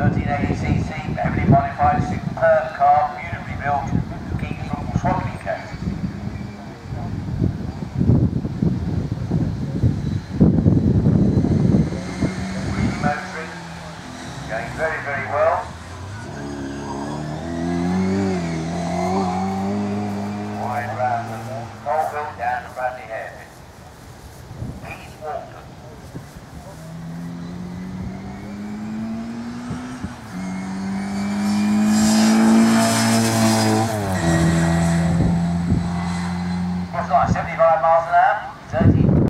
1380cc, heavily modified, superb car, beautifully built, geeks from Volkswagen came. Wheelie motoring, going very, very well. Wide round the Colville down to Fradley Hair. That's like 75 miles an hour.